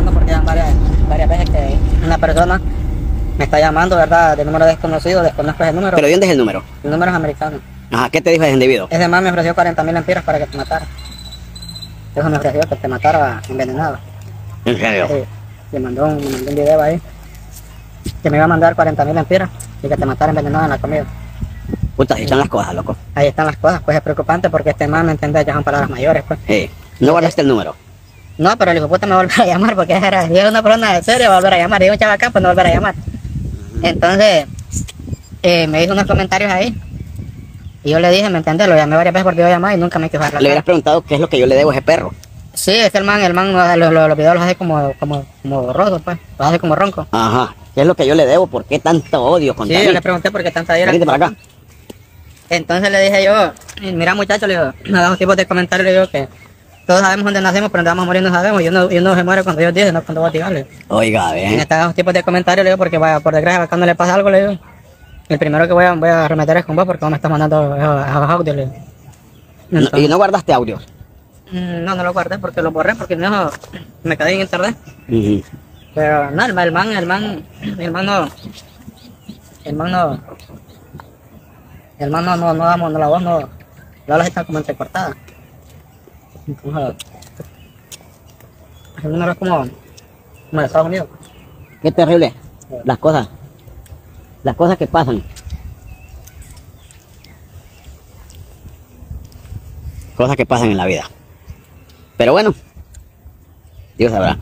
porque ya varias, varias veces que una persona me está llamando, ¿verdad? De número desconocido, desconozco ese número. ¿Pero de dónde es el número? El número es americano. Ajá, ¿qué te dijo ese individuo? Ese man me ofreció 40 mil empiras para que te matara. Eso me ofreció que te matara envenenado. En serio. Sí, le mandó un, me mandó un video ahí que me iba a mandar 40 mil empiras y que te matara envenenado en la comida. Puta, así son las cosas, loco. Ahí están las cosas, pues es preocupante porque este man, ¿me entendés? Ya son palabras mayores, pues. Sí. ¿No guardaste el número? No, pero el hijo puta me va a volver a llamar porque era, una persona de serio, va a volver a llamar. Y un chaval acá, pues no volver a llamar. Entonces, eh, me hizo unos comentarios ahí. Y yo le dije, ¿me entendés? Lo llamé varias veces por videollamada y nunca me la Le hubieras preguntado qué es lo que yo le debo a ese perro. Sí, es que el man, el man, los, los, los videos los hace como, como, como borrosos, pues. Los hace como ronco. Ajá. ¿Qué es lo que yo le debo? ¿Por qué tanto odio Sí, contra yo mí? le pregunté por qué tanta ira. Venite para acá. Entonces le dije yo, mira muchacho, le digo, me da un tipo de comentarios, le digo que todos sabemos dónde nacemos, pero dónde vamos a morir no sabemos. Y uno, y uno se muere cuando Dios dice, no cuando vos digas. le digo. Oiga, En ven. estos tipos de comentarios le digo, porque vaya, por desgracia, cuando le pasa algo, le digo, el primero que voy a, voy a remeter es con vos, porque vos me estás mandando esos esos audios, le digo. Entonces, ¿Y no guardaste audios? mm, no, no lo guardé porque lo borré, porque no, me quedé en internet. Pero no, el, el man, el man, el man no, el man no, el man no, no, no damos, no, la voz no, la voz está como entrecortada. Entonces, número es como, como de Estados Unidos. Qué terrible. Las cosas. Las cosas que pasan. Cosas que pasan en la vida. Pero bueno. Dios sabrá.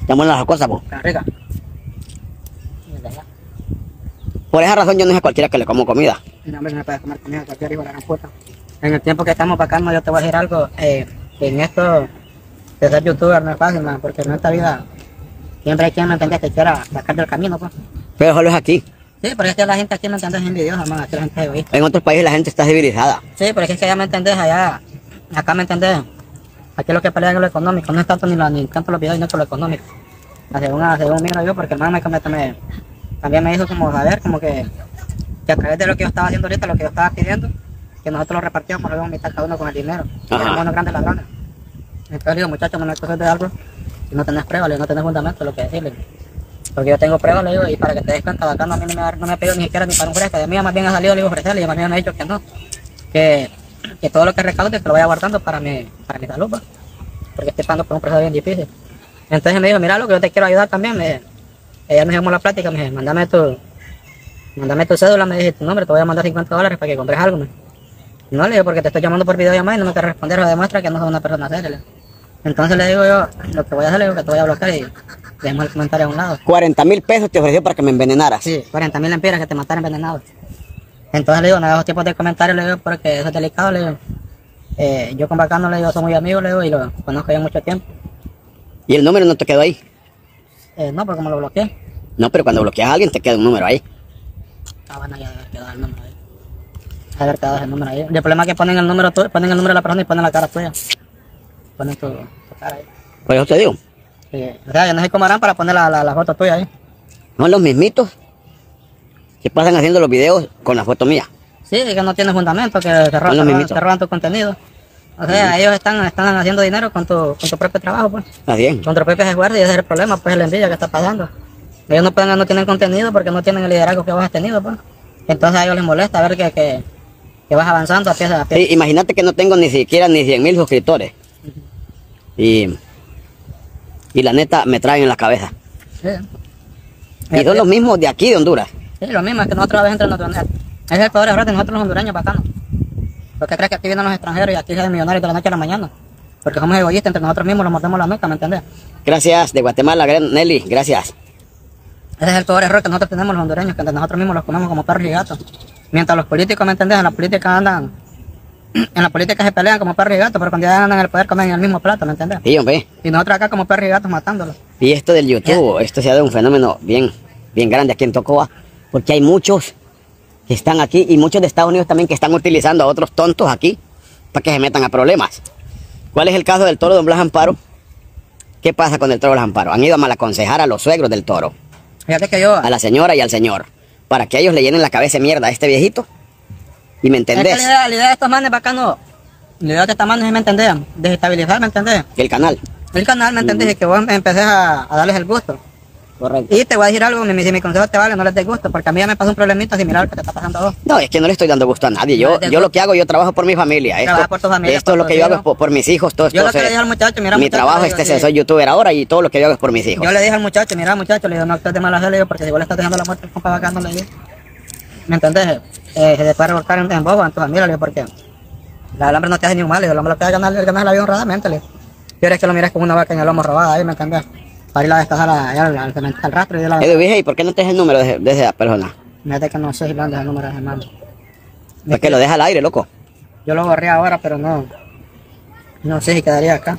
Estamos en las cosas, po. Rica. Por esa razón yo no sé a cualquiera que le como comida. No, hombre, no puedes comer comida, cualquier hijo de la gran puta. En el tiempo que estamos para acá, yo te voy a decir algo. Eh, en esto de ser youtuber no es fácil, man, porque en esta vida siempre hay quien me entiende que quiera sacar del camino, pues. Pero solo es aquí. Sí, pero es que la gente aquí me entiende es envidiosa, man, aquí la gente es egoísta. En otros países la gente está civilizada. Sí, pero es que allá me entendés, allá, acá me entendés. Aquí lo que pelean es lo económico, no es tanto ni, la, ni tanto los videos, tanto lo económico. Según, según miro yo, porque el man me, me, me- también me hizo como saber, como que, que a través de lo que yo estaba haciendo ahorita, lo que yo estaba pidiendo, que nosotros lo repartíamos, lo íbamos a mitad cada uno con el dinero. Éramos unos grandes ladrones. Entonces digo, muchachos, no acuses de algo, si no tenés pruebas, le digo, no tenés fundamento, lo que decirle. Porque yo tengo pruebas, le digo, y para que te des cuenta, acá no, a mí no me, ha- no me ha pedido ni siquiera ni para un fresco, de mí más bien ha salido, le digo, ofrecerle, y más bien me ha dicho que no, que, que todo lo que recaude que lo vaya guardando para mi, para mi salud, pues, porque estoy pasando por un proceso bien difícil. Entonces me dijo, mira, lo que yo te quiero ayudar también, me, ella nos llamó la plática, me dijo, mándame tu, mándame tu cédula, me dije, tu nombre, te voy a mandar 50 dólares para que compres algo, me. No le digo, porque te estoy llamando por videollamada y no me quieres responder, eso demuestra que no soy una persona seria. Entonces le digo yo, lo que voy a hacer, le digo que te voy a bloquear y dejemos el comentario a un lado. 40 mil pesos te ofreció para que me envenenaras. Sí, 40 mil empiras que te mataron envenenado. Entonces le digo, no hago tipos de comentarios, le digo, porque eso es delicado, le digo. Eh, yo con Bacano, le digo, somos muy amigos, le digo, y lo conozco ya mucho tiempo. Y el número no te quedó ahí. Eh, no, porque como lo bloqueé, No, pero cuando bloqueas a alguien te queda un número ahí. ah, bueno, ya quedado el número ahí. El número ahí. El problema es que ponen el número tuyo, ponen el número de la persona y ponen la cara tuya. Ponen tu, tu cara ahí. Por eso te digo. Sí, o sea, yo no sé cómo harán para poner la, la, la foto tuya ahí. Son los mismitos que pasan haciendo los videos con la foto mía. Sí, que no tiene fundamento, que te roban, te roban, mismitos. te roban tu contenido. O sea, ellos están, están haciendo dinero con tu, con tu propio trabajo, pues. Está bien. Con tu propio esfuerzo y ese es el problema, pues, la envidia que está pasando. Ellos no pueden, no tienen contenido porque no tienen el liderazgo que vos has tenido, pues. Entonces a ellos les molesta ver que, que, que vas avanzando a pie a pie. Sí, imagínate que no tengo ni siquiera ni 100 mil suscriptores. Y, y la neta me traen en la cabeza. Sí. Y son los mismos de aquí, de Honduras. Sí, lo mismo, es que nosotros a veces entre nosotros, es el peor error de nosotros los hondureños, bacano. Porque crees que aquí vienen los extranjeros y aquí se millonarios de la noche a la mañana. Porque somos egoístas, entre nosotros mismos nos mordemos la nuca, ¿me entiendes? Gracias, de Guatemala, Nelly, gracias. Ese es el peor error que nosotros tenemos los hondureños, que entre nosotros mismos los comemos como perros y gatos. Mientras los políticos, ¿me entendés? En la política andan, en la política se pelean como perros y gatos, pero cuando ya andan en el poder comen en el mismo plato, ¿me entendés? Sí, hombre. Y nosotros acá como perros y gatos matándolos. Y esto del YouTube, esto se ha dado un fenómeno bien, bien grande aquí en Tocoa, porque hay muchos que están aquí y muchos de Estados Unidos también que están utilizando a otros tontos aquí para que se metan a problemas. ¿Cuál es el caso del toro de Don Blas Amparo? ¿Qué pasa con el toro de Blas Amparo? Han ido a malaconsejar a los suegros del toro, Fíjate que yo, a la señora y al señor, para que ellos le llenen la cabeza de mierda a este viejito. Y me es que entendés. la idea, la idea de estos manes bacano Le digo que esta mano, ¿me entendés? Desestabilizar, ¿me entendés? El canal. El canal, ¿me entendés? Y que vos empecés a, a darles el gusto. Correcto. Y te voy a decir algo, si mi consejo te vale, no les des gusto, porque a mí ya me pasó un problemita similar al que te está pasando a vos. No, es que no le estoy dando gusto a nadie. No Yo, le yo lo que hago, yo trabajo por mi familia. Esto, por tu familia, esto por es lo que yo hago es por, por mis hijos. Todo Yo esto lo que le dije al muchacho, mira, mi muchacho, trabajo le es digo, este, sí. soy youtuber ahora y todo lo que yo hago es por mis hijos. Yo le dije al muchacho, mira muchacho, le digo, no actúes de mala fe, le digo, porque si vos le estás dejando la muerte al compa bacano, le digo. ¿Me entendés? Eh, se te puede revolcar en, en bobo, en tu familia, le digo, porque la- el hombre no te hace ni un mal, le digo, el hombre lo que hace ganar, ganar la vida honradamente, le digo. Yo es que lo miras como una vaca en el lomo robada ahí, ¿me entendés? Para ir a descajar allá al, rastro y de la... Edu, dije, ¿y por qué no te das el número de, de esa persona? Fíjate que no sé si lo andas el número de hermano. Es que lo deja al aire, loco. Yo lo borré ahora, pero no. No sé si quedaría acá.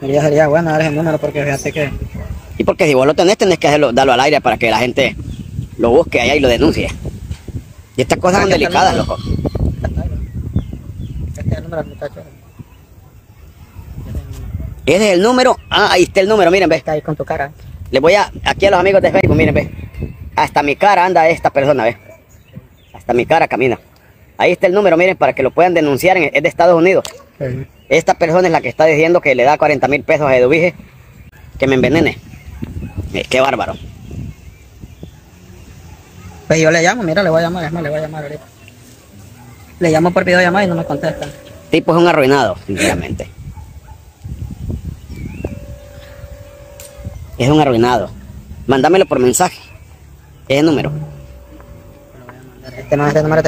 Sería, sería bueno dar el número porque fíjate que. Y porque si vos lo tenés, tenés que hacerlo, darlo al aire para que la gente lo busque allá y lo denuncie. Y estas cosas son delicadas, loco. Este es el número del muchacho. Ese es el número. Ah, ahí está el número, miren, ve. Está ahí con tu cara. Les voy a, aquí a los amigos de Facebook, miren, ve. Hasta mi cara anda esta persona, ve. Hasta mi cara camina. Ahí está el número, miren, para que lo puedan denunciar. en- es de Estados Unidos. Esta persona es la que está diciendo que le da 40 mil pesos a Eduvige que me envenene. Eh, qué bárbaro. Pues yo le llamo, mira, le voy a llamar, es más, le voy a llamar ahorita. Le llamo por videollamada y no me contesta. Tipo es un arruinado, sinceramente. Es un arruinado. Mándamelo por mensaje. Ese número. Este no es este número